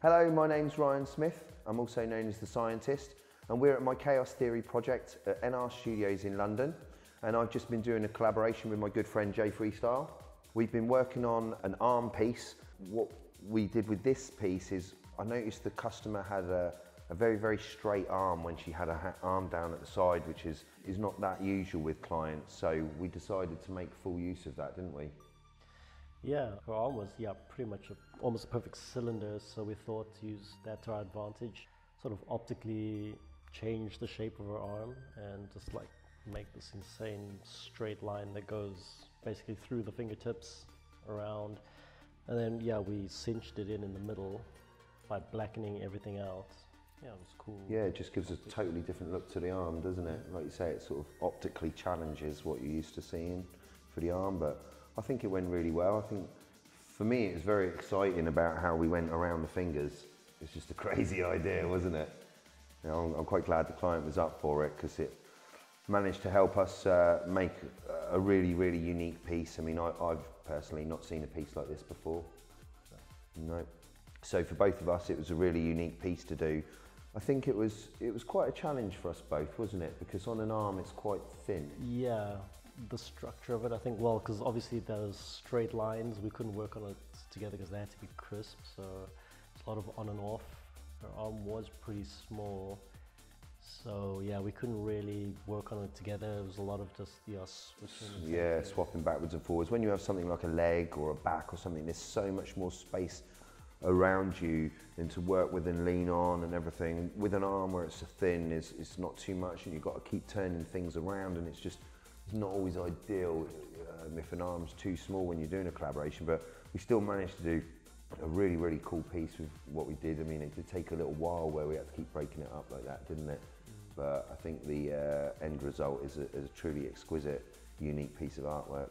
Hello, my name's Ryan Smith. I'm also known as The Scientist, and we're at my Kaos Theory project at NR Studios in London. And I've just been doing a collaboration with my good friend Jay Freestyle. We've been working on an arm piece. What we did with this piece is I noticed the customer had a, a very, very straight arm when she had her arm down at the side, which is, is not that usual with clients. So we decided to make full use of that, didn't we? Yeah, her arm was yeah pretty much a, almost a perfect cylinder, so we thought to use that to our advantage, sort of optically change the shape of her arm and just like make this insane straight line that goes basically through the fingertips around, and then yeah we cinched it in in the middle by blackening everything out. Yeah, it was cool. Yeah, it just gives a totally different look to the arm, doesn't it? Like you say, it sort of optically challenges what you're used to seeing for the arm, but I think it went really well. I think for me it was very exciting about how we went around the fingers. It's just a crazy idea, wasn't it? You know, I'm, quite glad the client was up for it because it managed to help us uh, make a really, really unique piece. I mean, I, have personally not seen a piece like this before. No. So for both of us, it was a really unique piece to do. I think it was it was quite a challenge for us both, wasn't it? Because on an arm, it's quite thin. Yeah, the structure of it, I think, well, because obviously those straight lines, we couldn't work on it together because they had to be crisp. So it's a lot of on and off. Her arm was pretty small. So yeah, we couldn't really work on it together. It was a lot of just yeah, switching. Yeah, swapping backwards and forwards. When you have something like a leg or a back or something, there's so much more space around you and to work with and lean on and everything. With an arm where it's thin, is it's not too much, and you've got to keep turning things around, and it's just it's not always ideal um, if an arm's too small when you're doing a collaboration, but we still managed to do a really, really cool piece with what we did. I mean, it did take a little while where we had to keep breaking it up like that, didn't it? But I think the uh, end result is a, is a truly exquisite, unique piece of artwork.